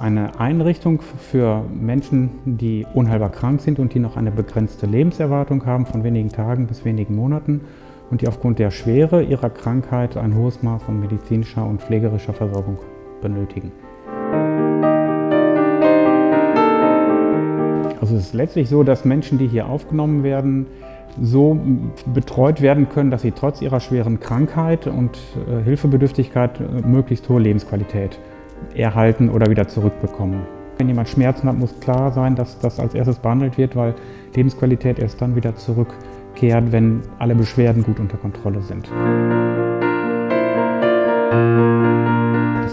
Eine Einrichtung für Menschen, die unheilbar krank sind und die noch eine begrenzte Lebenserwartung haben von wenigen Tagen bis wenigen Monaten und die aufgrund der Schwere ihrer Krankheit ein hohes Maß an medizinischer und pflegerischer Versorgung benötigen. Also es ist letztlich so, dass Menschen, die hier aufgenommen werden, so betreut werden können, dass sie trotz ihrer schweren Krankheit und äh, Hilfebedürftigkeit äh, möglichst hohe Lebensqualität erhalten oder wieder zurückbekommen. Wenn jemand Schmerzen hat, muss klar sein, dass das als erstes behandelt wird, weil Lebensqualität erst dann wieder zurückkehrt, wenn alle Beschwerden gut unter Kontrolle sind.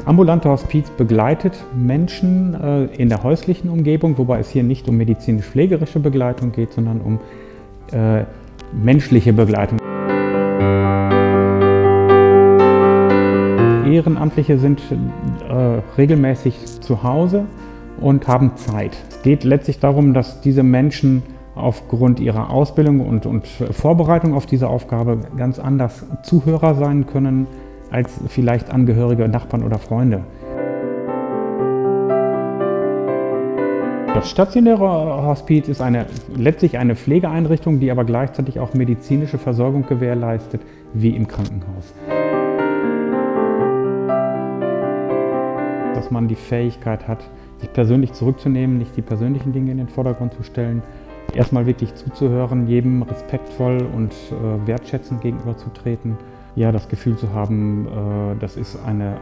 Ambulante Hospiz begleitet Menschen äh, in der häuslichen Umgebung, wobei es hier nicht um medizinisch-pflegerische Begleitung geht, sondern um äh, menschliche Begleitung. Ehrenamtliche sind äh, regelmäßig zu Hause und haben Zeit. Es geht letztlich darum, dass diese Menschen aufgrund ihrer Ausbildung und, und Vorbereitung auf diese Aufgabe ganz anders Zuhörer sein können als vielleicht Angehörige, Nachbarn oder Freunde. Das stationäre Hospiz ist eine, letztlich eine Pflegeeinrichtung, die aber gleichzeitig auch medizinische Versorgung gewährleistet, wie im Krankenhaus. Dass man die Fähigkeit hat, sich persönlich zurückzunehmen, nicht die persönlichen Dinge in den Vordergrund zu stellen, erstmal wirklich zuzuhören, jedem respektvoll und äh, wertschätzend gegenüberzutreten. Ja, das Gefühl zu haben, äh, das ist eine,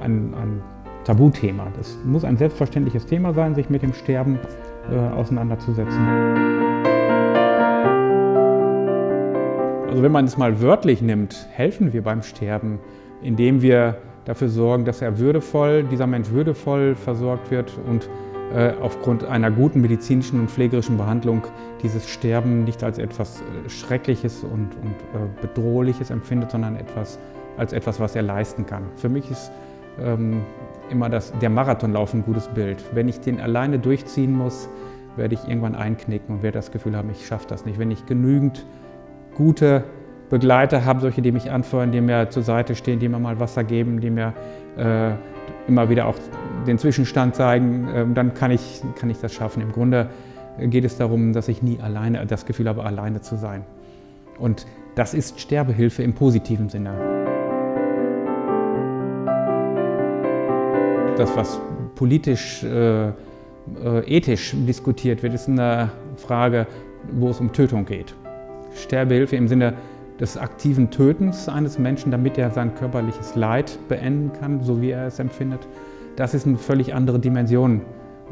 ein, ein Tabuthema. Das muss ein selbstverständliches Thema sein, sich mit dem Sterben äh, auseinanderzusetzen. Also wenn man es mal wörtlich nimmt, helfen wir beim Sterben, indem wir dafür sorgen, dass er würdevoll, dieser Mensch würdevoll versorgt wird und aufgrund einer guten medizinischen und pflegerischen Behandlung dieses Sterben nicht als etwas äh, Schreckliches und, und äh, Bedrohliches empfindet, sondern etwas, als etwas, was er leisten kann. Für mich ist ähm, immer das, der Marathonlauf ein gutes Bild. Wenn ich den alleine durchziehen muss, werde ich irgendwann einknicken und werde das Gefühl haben, ich schaffe das nicht. Wenn ich genügend gute Begleiter habe, solche, die mich anfeuern, die mir zur Seite stehen, die mir mal Wasser geben, die mir äh, immer wieder auch den Zwischenstand zeigen, äh, dann kann ich, kann ich das schaffen. Im Grunde geht es darum, dass ich nie alleine das Gefühl habe, alleine zu sein. Und das ist Sterbehilfe im positiven Sinne. das, was politisch, äh, äh, ethisch diskutiert wird, ist eine Frage, wo es um Tötung geht. Sterbehilfe im Sinne des aktiven Tötens eines Menschen, damit er sein körperliches Leid beenden kann, so wie er es empfindet, das ist eine völlig andere Dimension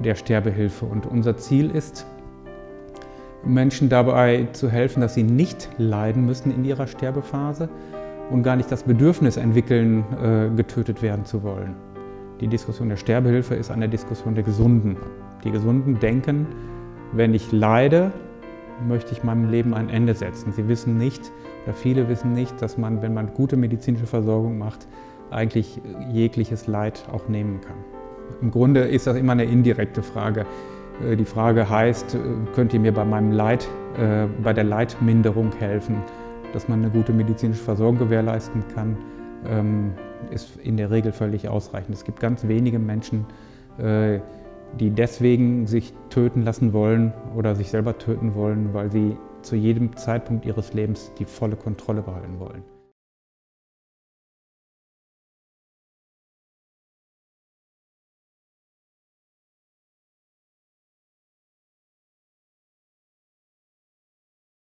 der Sterbehilfe. Und unser Ziel ist, Menschen dabei zu helfen, dass sie nicht leiden müssen in ihrer Sterbephase und gar nicht das Bedürfnis entwickeln, äh, getötet werden zu wollen. Die Diskussion der Sterbehilfe ist eine Diskussion der Gesunden. Die Gesunden denken, wenn ich leide, möchte ich meinem Leben ein Ende setzen. Sie wissen nicht, oder viele wissen nicht, dass man, wenn man gute medizinische Versorgung macht, eigentlich jegliches Leid auch nehmen kann. Im Grunde ist das immer eine indirekte Frage. Äh, die Frage heißt, äh, könnt ihr mir bei meinem Leid, äh, bei der Leidminderung helfen, dass man eine gute medizinische Versorgung gewährleisten kann? Ähm, ist in der Regel völlig ausreichend. Es gibt ganz wenige Menschen, die deswegen sich töten lassen wollen oder sich selber töten wollen, weil sie zu jedem Zeitpunkt ihres Lebens die volle Kontrolle behalten wollen.